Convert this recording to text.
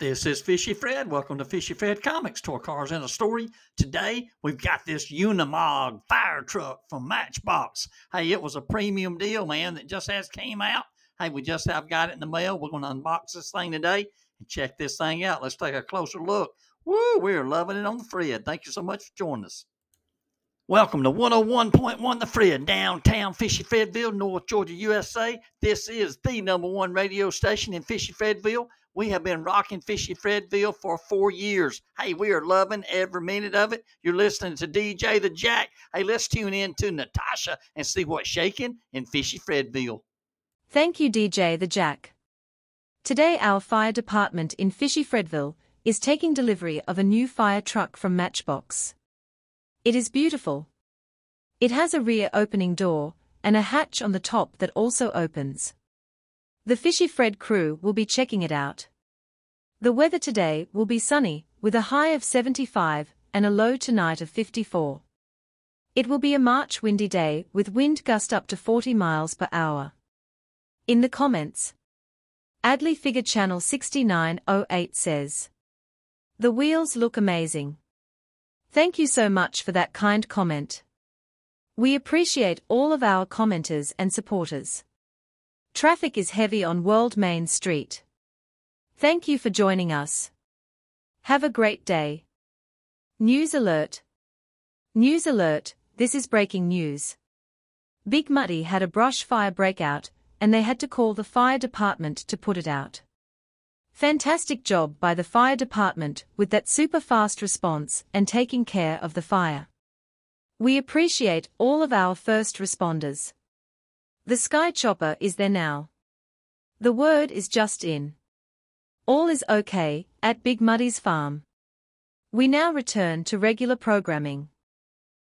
This is Fishy Fred. Welcome to Fishy Fred Comics, Toy Cars and a Story. Today, we've got this Unimog fire truck from Matchbox. Hey, it was a premium deal, man, that just has came out. Hey, we just have got it in the mail. We're going to unbox this thing today and check this thing out. Let's take a closer look. Woo, we're loving it on the Fred. Thank you so much for joining us. Welcome to 101.1 The Fred, downtown Fishy Fredville, North Georgia, USA. This is the number one radio station in Fishy Fredville. We have been rocking Fishy Fredville for four years. Hey, we are loving every minute of it. You're listening to DJ the Jack. Hey, let's tune in to Natasha and see what's shaking in Fishy Fredville. Thank you, DJ the Jack. Today, our fire department in Fishy Fredville is taking delivery of a new fire truck from Matchbox. It is beautiful. It has a rear opening door and a hatch on the top that also opens. The Fishy Fred crew will be checking it out. The weather today will be sunny, with a high of 75 and a low tonight of 54. It will be a March windy day with wind gust up to 40 miles per hour. In the comments, Adley Figure Channel 6908 says, The wheels look amazing. Thank you so much for that kind comment. We appreciate all of our commenters and supporters. Traffic is heavy on World Main Street. Thank you for joining us. Have a great day. News alert. News alert, this is breaking news. Big Muddy had a brush fire breakout, and they had to call the fire department to put it out. Fantastic job by the fire department with that super fast response and taking care of the fire. We appreciate all of our first responders. The Sky Chopper is there now. The word is just in. All is okay at Big Muddy's farm. We now return to regular programming.